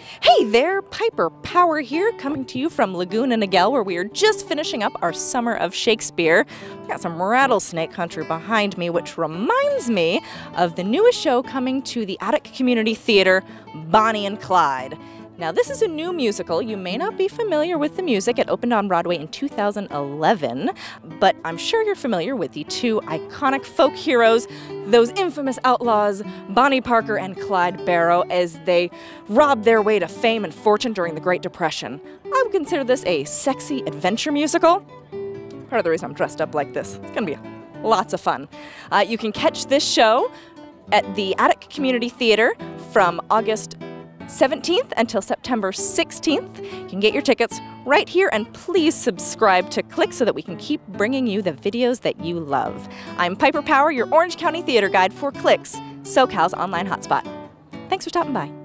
Hey there, Piper Power here, coming to you from Laguna Niguel, where we are just finishing up our summer of Shakespeare. We got some rattlesnake country behind me, which reminds me of the newest show coming to the Attic Community Theater, Bonnie and Clyde. Now, this is a new musical. You may not be familiar with the music. It opened on Broadway in 2011, but I'm sure you're familiar with the two iconic folk heroes, those infamous outlaws, Bonnie Parker and Clyde Barrow, as they robbed their way to fame and fortune during the Great Depression. I would consider this a sexy adventure musical. Part of the reason I'm dressed up like this. It's gonna be lots of fun. Uh, you can catch this show at the Attic Community Theater from August 17th until September 16th. You can get your tickets right here and please subscribe to KLIX so that we can keep bringing you the videos that you love. I'm Piper Power, your Orange County Theater Guide for KLIX, SoCal's online hotspot. Thanks for stopping by.